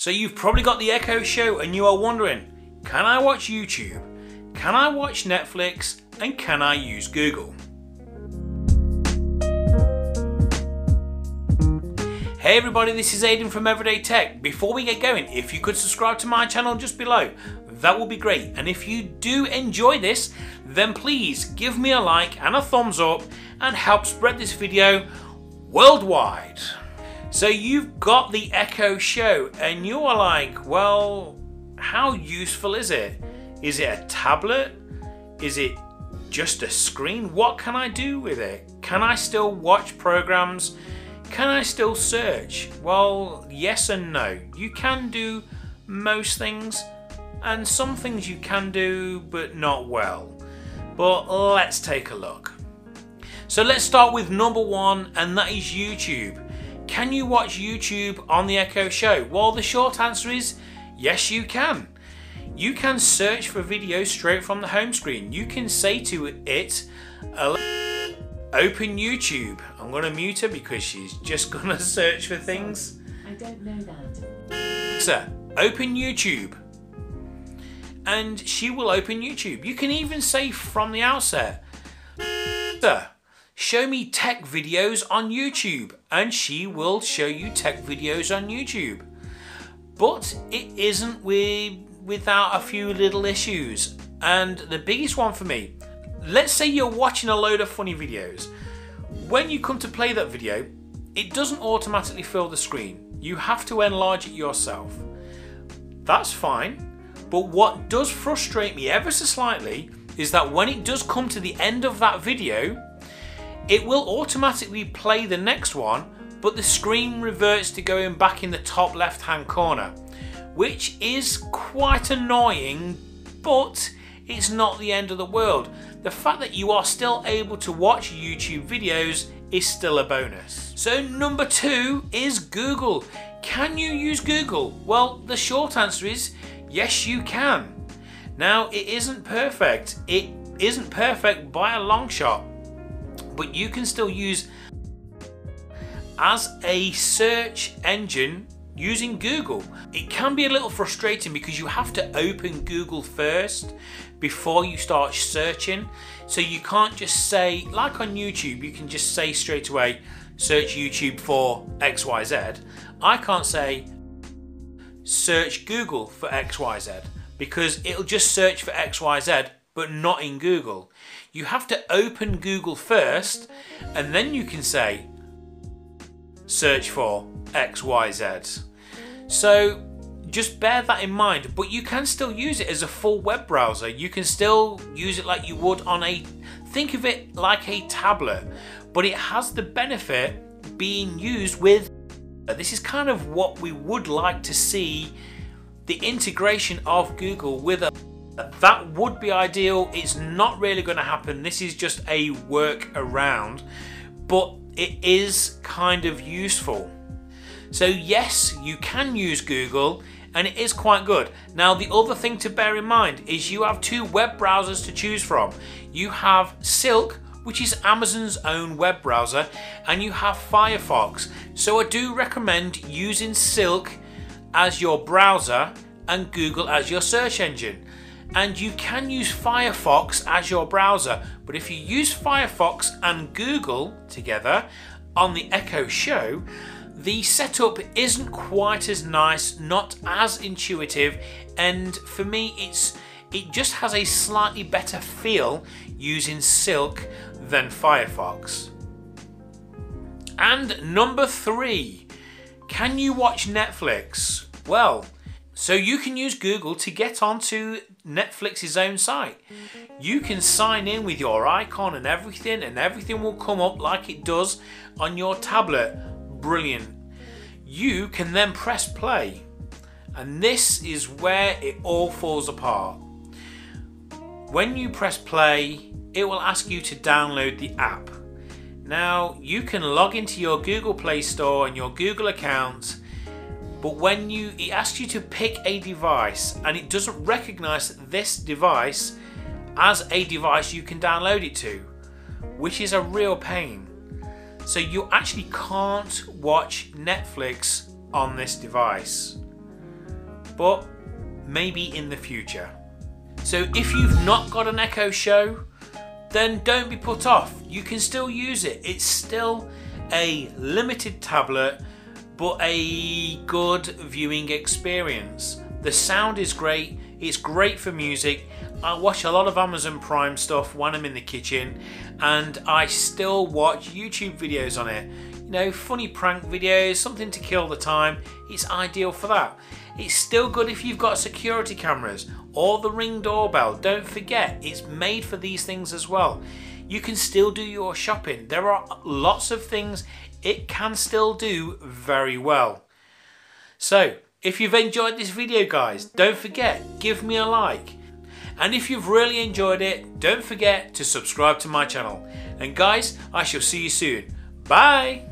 So you've probably got the Echo Show and you are wondering, can I watch YouTube? Can I watch Netflix? And can I use Google? Hey everybody, this is Aidan from Everyday Tech. Before we get going, if you could subscribe to my channel just below, that would be great. And if you do enjoy this, then please give me a like and a thumbs up and help spread this video worldwide. So you've got the Echo Show and you are like, well, how useful is it? Is it a tablet? Is it just a screen? What can I do with it? Can I still watch programs? Can I still search? Well, yes and no. You can do most things, and some things you can do, but not well. But let's take a look. So let's start with number one, and that is YouTube. Can you watch YouTube on the Echo Show? Well, the short answer is yes, you can. You can search for videos straight from the home screen. You can say to it, Open YouTube. I'm going to mute her because she's just going to search for things. I don't know that. Sir, open YouTube. And she will open YouTube. You can even say from the outset, Sir, show me tech videos on YouTube. And she will show you tech videos on YouTube. But it isn't with, without a few little issues. And the biggest one for me let's say you're watching a load of funny videos. When you come to play that video, it doesn't automatically fill the screen. You have to enlarge it yourself. That's fine, but what does frustrate me ever so slightly is that when it does come to the end of that video, it will automatically play the next one, but the screen reverts to going back in the top left hand corner, which is quite annoying, but it's not the end of the world. The fact that you are still able to watch YouTube videos is still a bonus. So number two is Google. Can you use Google? Well, the short answer is yes, you can. Now, it isn't perfect. It isn't perfect by a long shot, but you can still use as a search engine using Google. It can be a little frustrating because you have to open Google first before you start searching. So you can't just say, like on YouTube, you can just say straight away, search YouTube for XYZ. I can't say, search Google for XYZ because it'll just search for XYZ but not in Google. You have to open Google first and then you can say, search for XYZ. So just bear that in mind, but you can still use it as a full web browser. You can still use it like you would on a, think of it like a tablet, but it has the benefit being used with, this is kind of what we would like to see, the integration of Google with a that would be ideal. It's not really going to happen. This is just a workaround, but it is kind of useful. So yes, you can use Google and it is quite good. Now the other thing to bear in mind is you have two web browsers to choose from. You have Silk which is Amazon's own web browser and you have Firefox. So I do recommend using Silk as your browser and Google as your search engine. And you can use Firefox as your browser, but if you use Firefox and Google together on the Echo Show, the setup isn't quite as nice, not as intuitive, and for me it's it just has a slightly better feel using Silk than Firefox. And number three, can you watch Netflix? Well, so you can use Google to get onto Netflix's own site. You can sign in with your icon and everything, and everything will come up like it does on your tablet brilliant. You can then press play, and this is where it all falls apart. When you press play, it will ask you to download the app. Now, you can log into your Google Play Store and your Google account, but when you it asks you to pick a device and it doesn't recognize this device as a device you can download it to, which is a real pain. So you actually can't watch Netflix on this device. but maybe in the future. So if you've not got an Echo Show, then don't be put off. You can still use it. It's still a limited tablet, but a good viewing experience. The sound is great. It's great for music. I watch a lot of Amazon Prime stuff when I'm in the kitchen, and I still watch YouTube videos on it. You know, funny prank videos, something to kill the time. It's ideal for that. It's still good if you've got security cameras or the ring doorbell. Don't forget, it's made for these things as well. You can still do your shopping. There are lots of things it can still do very well. So, if you've enjoyed this video guys, don't forget, give me a like. And if you've really enjoyed it, don't forget to subscribe to my channel. And guys, I shall see you soon. Bye!